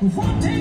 What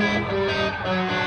Música